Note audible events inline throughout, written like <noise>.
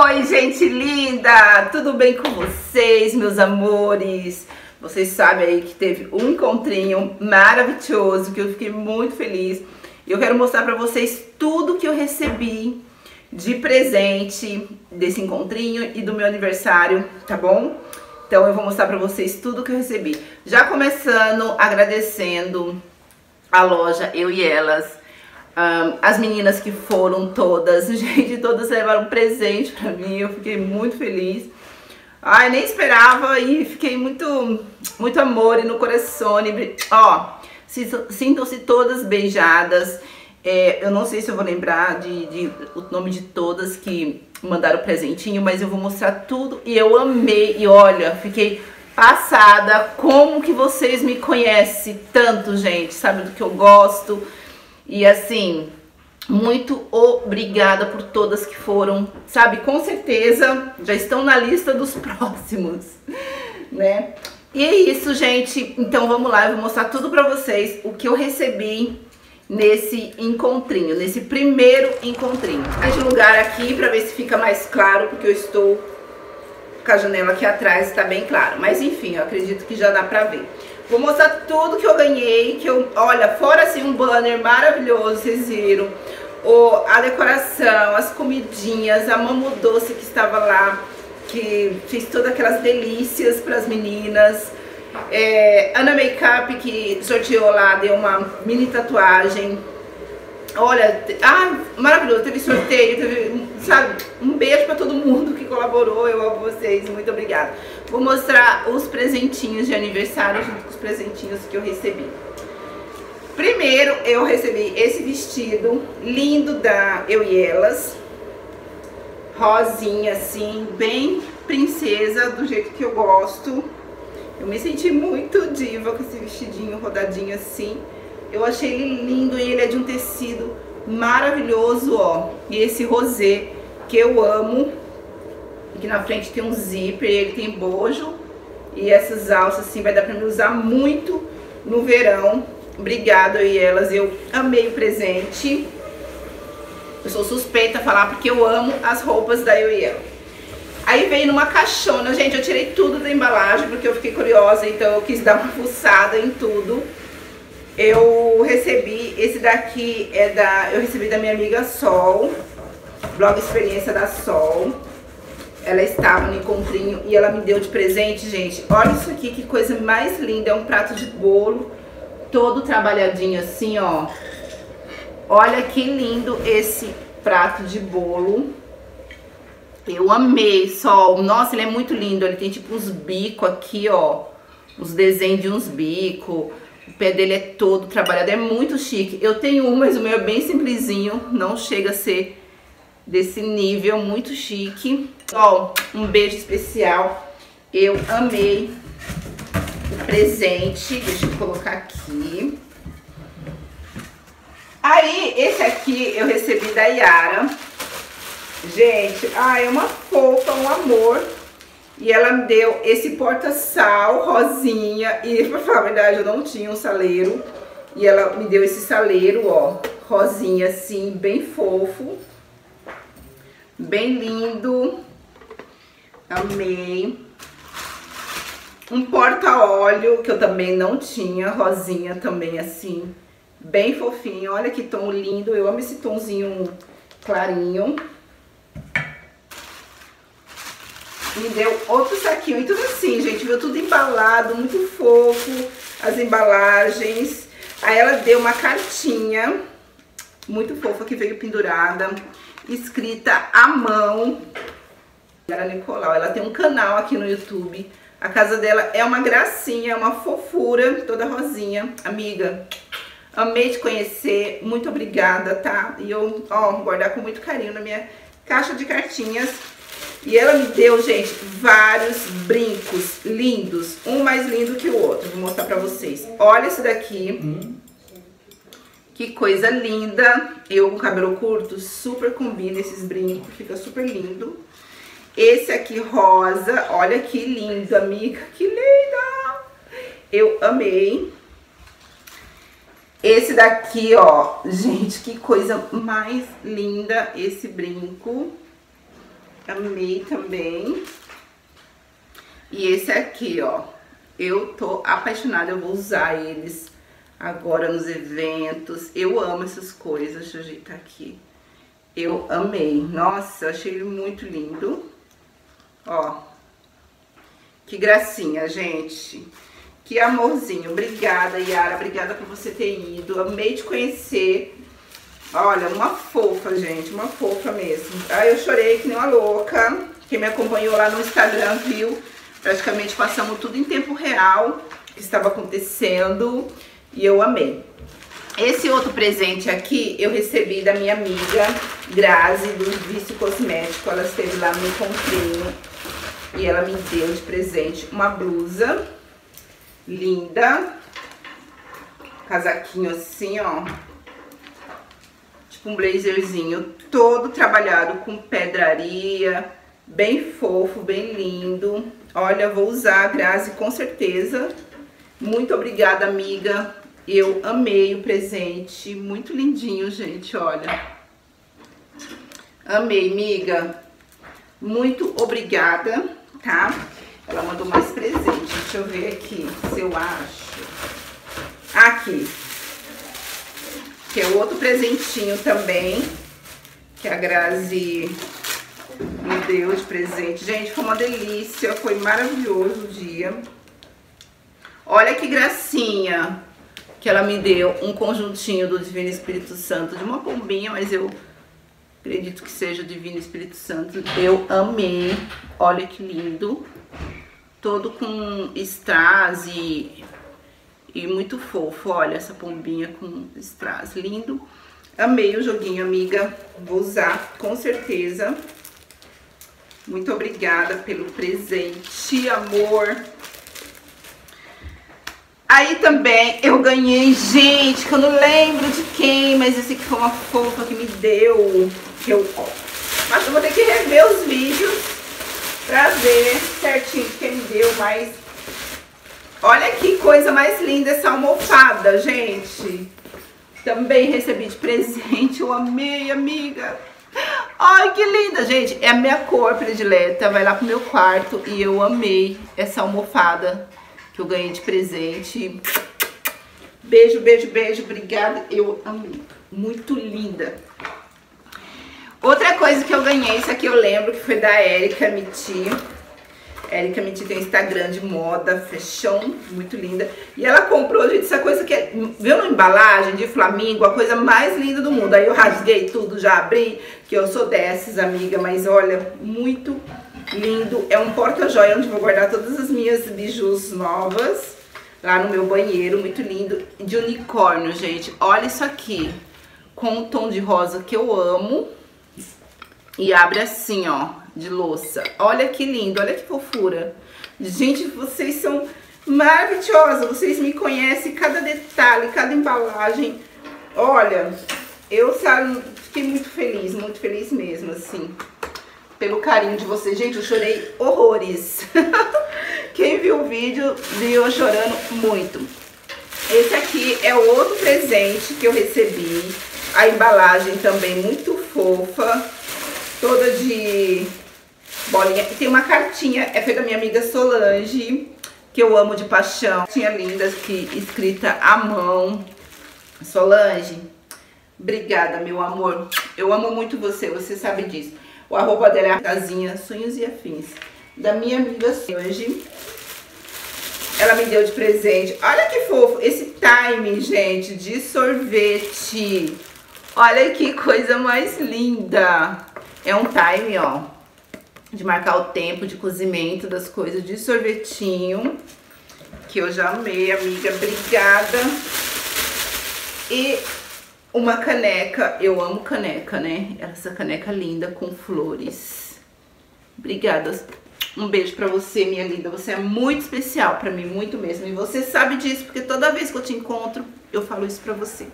Oi, gente linda! Tudo bem com vocês, meus amores? Vocês sabem aí que teve um encontrinho maravilhoso, que eu fiquei muito feliz. E eu quero mostrar pra vocês tudo que eu recebi de presente desse encontrinho e do meu aniversário, tá bom? Então eu vou mostrar pra vocês tudo que eu recebi. Já começando agradecendo a loja Eu e Elas, as meninas que foram todas, <laughs> gente, todas levaram presente pra mim, eu fiquei muito feliz. Ai, nem esperava e fiquei muito, muito amor no coração. Ó, sintam-se todas beijadas. É, eu não sei se eu vou lembrar de, de, o nome de todas que mandaram presentinho, mas eu vou mostrar tudo e eu amei. E olha, fiquei passada como que vocês me conhecem tanto, gente, sabe do que eu gosto. E assim, muito obrigada por todas que foram, sabe? Com certeza já estão na lista dos <laughs> próximos, né? E é isso, gente. Então vamos lá, eu vou mostrar tudo pra vocês o que eu recebi nesse encontrinho, nesse primeiro encontrinho. De lugar aqui pra ver se fica mais claro, porque eu estou com a janela aqui atrás, tá bem claro. Mas enfim, eu acredito que já dá pra ver. Vou mostrar tudo que eu ganhei, que eu, olha, fora assim um banner maravilhoso, vocês viram. O, a decoração, as comidinhas, a mamo doce que estava lá, que fez todas aquelas delícias para as meninas. É, Ana Makeup que sorteou lá, deu uma mini tatuagem. Olha, ah, maravilhoso, teve sorteio, teve, sabe, um beijo para todo mundo que colaborou, eu amo vocês, muito obrigada. Vou mostrar os presentinhos de aniversário junto com os presentinhos que eu recebi. Primeiro, eu recebi esse vestido lindo da Eu e Elas. Rosinha, assim, bem princesa, do jeito que eu gosto. Eu me senti muito diva com esse vestidinho rodadinho assim. Eu achei ele lindo e ele é de um tecido maravilhoso, ó. E esse rosé que eu amo. Aqui na frente tem um zíper, ele tem bojo. E essas alças assim vai dar pra me usar muito no verão. Obrigada e elas, eu amei o presente. Eu sou suspeita a falar porque eu amo as roupas da ela. Aí veio numa caixona, gente, eu tirei tudo da embalagem porque eu fiquei curiosa, então eu quis dar uma fuçada em tudo eu recebi, esse daqui é da, eu recebi da minha amiga Sol, blog Experiência da Sol. Ela estava no encontrinho e ela me deu de presente, gente. Olha isso aqui, que coisa mais linda. É um prato de bolo, todo trabalhadinho assim, ó. Olha que lindo esse prato de bolo. Eu amei, Sol. Nossa, ele é muito lindo. Ele tem tipo uns bicos aqui, ó. Os desenhos de uns bicos. O pé dele é todo trabalhado, é muito chique. Eu tenho um, mas o meu é bem simplesinho, não chega a ser desse nível, muito chique. Ó, um beijo especial. Eu amei o presente. Deixa eu colocar aqui. Aí, esse aqui eu recebi da Yara. Gente, ah, é uma fofa, um amor. E ela me deu esse porta-sal rosinha. E, <laughs> pra falar a verdade, eu não tinha um saleiro. E ela me deu esse saleiro, ó, rosinha assim, bem fofo. Bem lindo. Amei. Um porta-óleo, que eu também não tinha, rosinha também assim, bem fofinho. Olha que tom lindo, eu amo esse tomzinho clarinho. Me deu outro saquinho. E tudo assim, gente, viu? Tudo embalado, muito fofo, as embalagens. Aí ela deu uma cartinha muito fofa que veio pendurada, escrita à mão. Era Nicolau, ela tem um canal aqui no YouTube. A casa dela é uma gracinha, uma fofura, toda rosinha. Amiga, amei te conhecer, muito obrigada, tá? E eu, ó, guardar com muito carinho na minha caixa de cartinhas. E ela me deu, gente, vários brincos lindos. Um mais lindo que o outro. Vou mostrar pra vocês. Olha esse daqui. Hum. Que coisa linda. Eu com cabelo curto super combina esses brincos. Fica super lindo. Esse aqui rosa. Olha que lindo, amiga. Que linda. Eu amei. Esse daqui, ó. Gente, que coisa mais linda esse brinco. Amei também. E esse aqui, ó. Eu tô apaixonada, eu vou usar eles agora nos eventos. Eu amo essas coisas, deixa eu ajeitar aqui. Eu amei. Nossa, achei ele muito lindo. Ó. Que gracinha, gente. Que amorzinho. Obrigada, Yara. Obrigada por você ter ido. Amei te conhecer. Olha, uma fofa, gente. Uma fofa mesmo. Aí eu chorei que nem uma louca. Quem me acompanhou lá no Instagram viu. Praticamente passamos tudo em tempo real que estava acontecendo. E eu amei. Esse outro presente aqui eu recebi da minha amiga Grazi, do Vício Cosmético. Ela esteve lá no encontrinho e ela me deu de presente uma blusa linda. Casaquinho assim, ó. Tipo um blazerzinho todo trabalhado com pedraria. Bem fofo, bem lindo. Olha, vou usar, Grazi, com certeza. Muito obrigada, amiga. Eu amei o presente. Muito lindinho, gente, olha. Amei, amiga. Muito obrigada, tá? Ela mandou mais presente. Deixa eu ver aqui se eu acho. Aqui. Que é outro presentinho também. Que a Grazi me deu de presente. Gente, foi uma delícia. Foi maravilhoso o dia. Olha que gracinha que ela me deu um conjuntinho do Divino Espírito Santo de uma pombinha, mas eu acredito que seja o Divino Espírito Santo. Eu amei. Olha que lindo. Todo com strass e, e muito fofo. Olha essa pombinha com strass. Lindo. Amei o joguinho, amiga. Vou usar com certeza. Muito obrigada pelo presente, amor. Aí também eu ganhei, gente, que eu não lembro de quem, mas esse aqui foi uma fofa que me deu. Que eu, mas eu vou ter que rever os vídeos pra ver certinho quem me deu, mas... Olha que coisa mais linda essa almofada, gente. Também recebi de presente, eu amei, amiga. Ai, que linda, gente. É a minha cor predileta, vai lá pro meu quarto e eu amei essa almofada que eu ganhei de presente. Beijo, beijo, beijo, obrigada. Eu amei. Muito linda. Outra coisa que eu ganhei, isso aqui eu lembro que foi da Erika Miti. Erika Miti tem um Instagram de moda, fashion, muito linda. E ela comprou, gente, essa coisa que é, viu na embalagem de flamingo, a coisa mais linda do mundo. Aí eu rasguei tudo, já abri, que eu sou dessas, amiga, mas olha, muito lindo. É um porta-joia onde vou guardar todas as minhas bijus novas. Lá no meu banheiro, muito lindo. De unicórnio, gente. Olha isso aqui. Com o tom de rosa que eu amo. E abre assim, ó, de louça. Olha que lindo, olha que fofura. Gente, vocês são maravilhosas. Vocês me conhecem, cada detalhe, cada embalagem. Olha, eu sabe, fiquei muito feliz, muito feliz mesmo, assim pelo carinho de vocês. Gente, eu chorei horrores. <laughs> Quem viu o vídeo viu eu chorando muito. Esse aqui é outro presente que eu recebi. A embalagem também muito fofa. Toda de bolinha. E tem uma cartinha, é feita da minha amiga Solange, que eu amo de paixão. Tinha linda aqui, escrita à mão. Solange, obrigada, meu amor. Eu amo muito você, você sabe disso. O arroba dela é a casinha Sonhos e Afins. Da minha amiga hoje. Ela me deu de presente. Olha que fofo. Esse time, gente, de sorvete. Olha que coisa mais linda. É um time, ó. De marcar o tempo de cozimento das coisas de sorvetinho. Que eu já amei, amiga. Obrigada. E uma caneca, eu amo caneca, né? Essa caneca linda com flores. Obrigada. Um beijo pra você, minha linda. Você é muito especial pra mim, muito mesmo. E você sabe disso, porque toda vez que eu te encontro, eu falo isso pra você.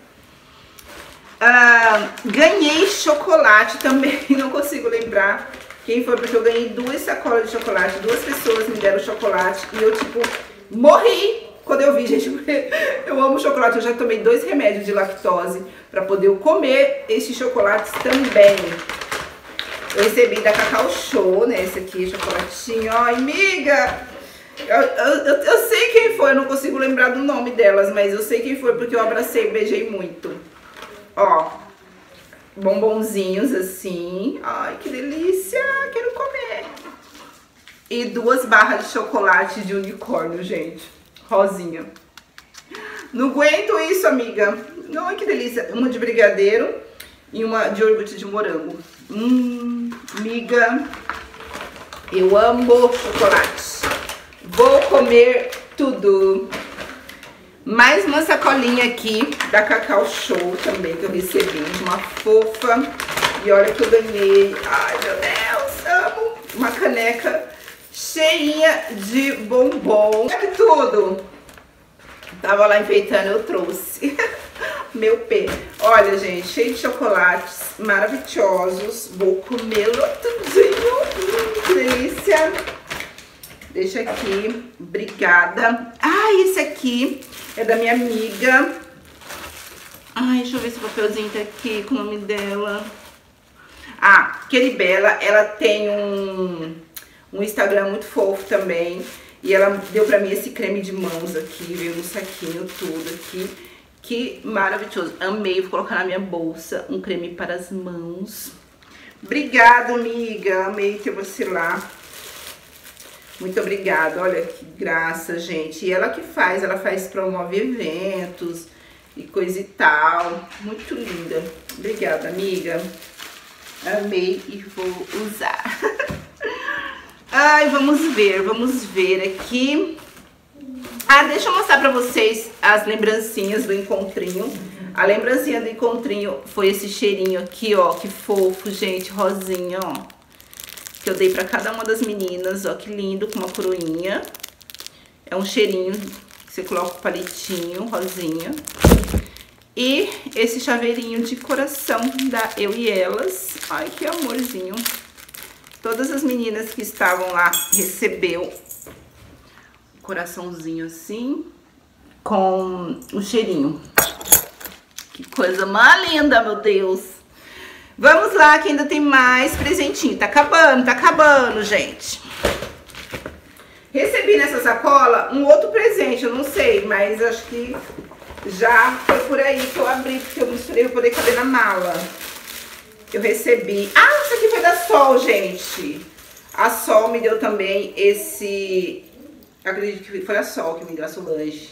Ah, ganhei chocolate também, <laughs> não consigo lembrar quem foi, porque eu ganhei duas sacolas de chocolate. Duas pessoas me deram chocolate e eu, tipo, morri quando eu vi, <laughs> gente, eu amo chocolate, eu já tomei dois remédios de lactose para poder comer esses chocolates também. Eu recebi da Cacau Show, né? Esse aqui, chocolatinho. Ó, amiga! Eu, eu, eu, sei quem foi, eu não consigo lembrar do nome delas, mas eu sei quem foi porque eu abracei e beijei muito. Ó, bombonzinhos assim. Ai, que delícia! Quero comer. E duas barras de chocolate de unicórnio, gente. Rosinha. Não aguento isso, amiga. Ai, que delícia. Uma de brigadeiro e uma de iogurte de morango. Hum, amiga. Eu amo chocolate. Vou comer tudo. Mais uma sacolinha aqui da Cacau Show também, que eu recebi. Uma fofa. E olha que eu ganhei. Ai, meu Deus, amo. Uma caneca cheinha de bombom. Olha que tudo. Tava lá enfeitando, eu trouxe. <laughs> Meu pé. Olha, gente, cheio de chocolates maravilhosos. Vou comê-lo tudinho. Hum, que delícia. Deixa aqui. Obrigada. Ah, esse aqui é da minha amiga. Ai, deixa eu ver se o papelzinho tá aqui com o nome dela. Ah, Queribela, ela tem um, um Instagram muito fofo também. E ela deu pra mim esse creme de mãos aqui, veio no saquinho tudo aqui. Que maravilhoso. Amei, vou colocar na minha bolsa um creme para as mãos. Obrigada, amiga. Amei ter você lá. Muito obrigada. Olha que graça, gente. E ela que faz, ela faz, promove eventos e coisa e tal. Muito linda. Obrigada, amiga. Amei e vou usar. <laughs> Ai, vamos ver, vamos ver aqui. Ah, deixa eu mostrar pra vocês as lembrancinhas do encontrinho. A lembrancinha do encontrinho foi esse cheirinho aqui, ó. Que fofo, gente, rosinha, ó que eu dei pra cada uma das meninas, ó, que lindo, com uma coroinha. É um cheirinho você coloca o palitinho, rosinha. E esse chaveirinho de coração da Eu e Elas. Ai, que amorzinho. Todas as meninas que estavam lá recebeu um coraçãozinho assim, com o cheirinho. Que coisa mais linda, meu Deus. Vamos lá, que ainda tem mais presentinho. Tá acabando, tá acabando, gente. Recebi nessa sacola um outro presente, eu não sei, mas acho que já foi por aí que eu abri, porque eu misturei pra poder caber na mala. Eu recebi... Ah, isso aqui foi da Sol, gente. A Sol me deu também esse... Acredito que foi a Sol que me deu a Solange.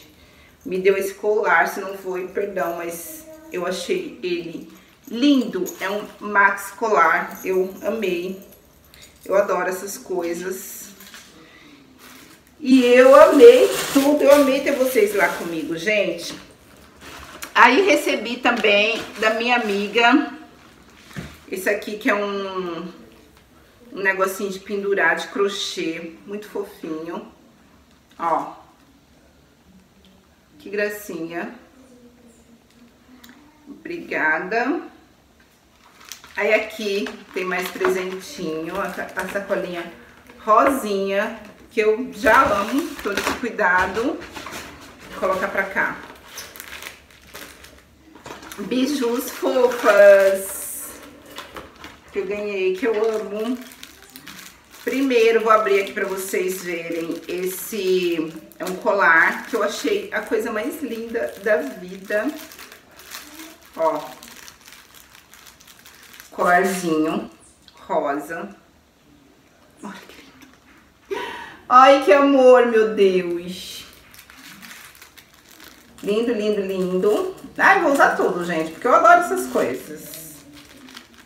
Me deu esse colar, se não foi, perdão, mas eu achei ele Lindo, é um max colar, eu amei. Eu adoro essas coisas. E eu amei tudo, eu amei ter vocês lá comigo, gente. Aí recebi também da minha amiga, esse aqui que é um, um negocinho de pendurar de crochê, muito fofinho. Ó, que gracinha. Obrigada. Aí aqui tem mais presentinho, a, sacolinha rosinha, que eu já amo, todo esse cuidado. Vou colocar pra cá. Bijus fofas, que eu ganhei, que eu amo. Primeiro, vou abrir aqui pra vocês verem esse... É um colar que eu achei a coisa mais linda da vida. Ó, colarzinho rosa. Olha que lindo. Ai, que amor, meu Deus. Lindo, lindo, lindo. Ai, vou usar tudo, gente, porque eu adoro essas coisas.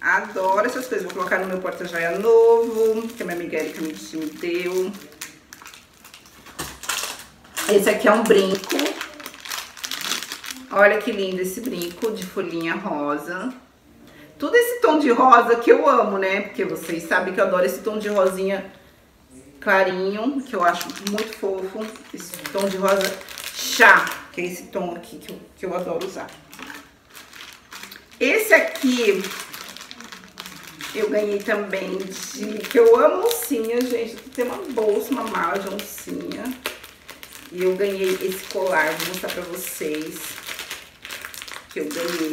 Adoro essas coisas. Vou colocar no meu porta-joia novo, que a minha amiga Erika me deu. Esse aqui é um brinco. Olha que lindo esse brinco de folhinha rosa. Tudo esse tom de rosa que eu amo, né? Porque vocês sabem que eu adoro esse tom de rosinha clarinho, que eu acho muito fofo. Esse tom de rosa chá, que é esse tom aqui que eu, que eu adoro usar. Esse aqui eu ganhei também de... Que eu amo oncinha, gente. Tem uma bolsa, uma mala de oncinha. E eu ganhei esse colar, vou mostrar pra vocês. Que eu ganhei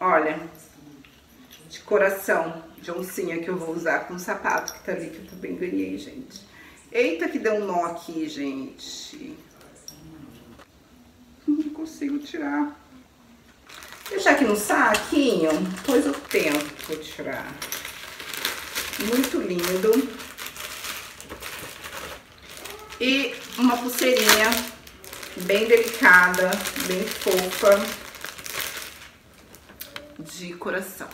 Olha, de coração, de oncinha que eu vou usar com o sapato que tá ali, que eu também ganhei, gente. Eita, que deu um nó aqui, gente. Não consigo tirar. Deixar aqui no saquinho, depois eu tento tirar. Muito lindo. E uma pulseirinha bem delicada, bem fofa, de coração.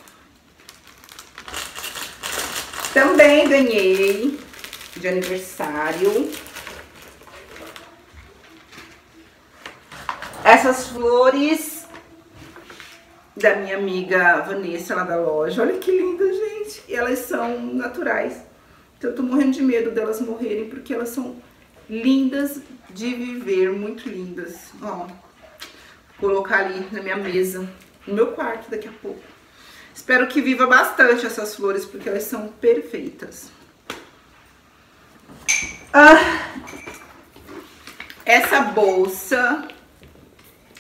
Também ganhei de aniversário essas flores da minha amiga Vanessa lá da loja. Olha que linda, gente. E elas são naturais. Então eu tô morrendo de medo delas morrerem porque elas são lindas de viver, muito lindas. Ó, colocar ali na minha mesa, no meu quarto daqui a pouco. Espero que viva bastante essas flores, porque elas são perfeitas. Ah, essa bolsa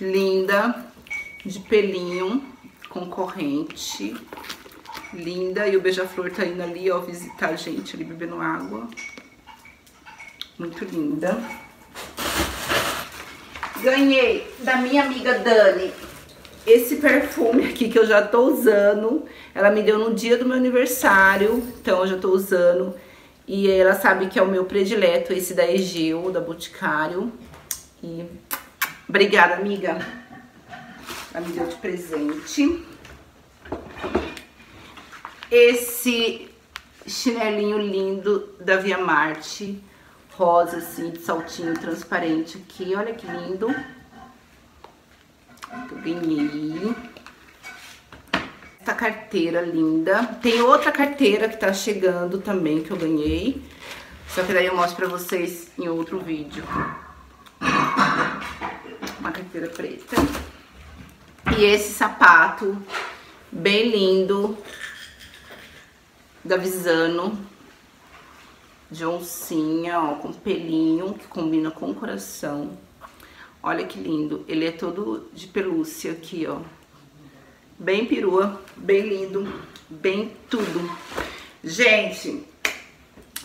linda, de pelinho, com corrente, linda. E o beija-flor tá indo ali, ó, visitar a gente, ali bebendo água. Muito linda. Ganhei da minha amiga Dani esse perfume aqui que eu já tô usando. Ela me deu no dia do meu aniversário, então eu já tô usando. E ela sabe que é o meu predileto, esse da Egeu, da Boticário. E obrigada, amiga. Ela me deu de presente. Esse chinelinho lindo da Via Marte, rosa assim, de saltinho transparente aqui. Olha que lindo que eu ganhei. Essa carteira linda. Tem outra carteira que tá chegando também, que eu ganhei. Só que daí eu mostro pra vocês em outro vídeo. Uma carteira preta. E esse sapato bem lindo da Visano de oncinha, ó, com pelinho, que combina com o coração. Olha que lindo. Ele é todo de pelúcia aqui, ó. Bem perua, bem lindo, bem tudo. Gente,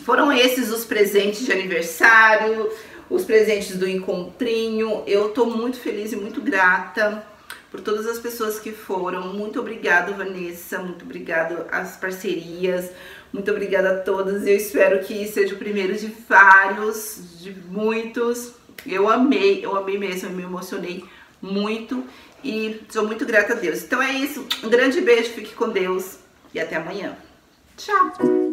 foram esses os presentes de aniversário, os presentes do encontrinho. Eu tô muito feliz e muito grata por todas as pessoas que foram. Muito obrigada, Vanessa. Muito obrigada às parcerias. Muito obrigada a todas. Eu espero que seja o primeiro de vários, de muitos. Eu amei, eu amei mesmo, eu me emocionei muito e sou muito grata a Deus. Então é isso, um grande beijo, fique com Deus e até amanhã. Tchau!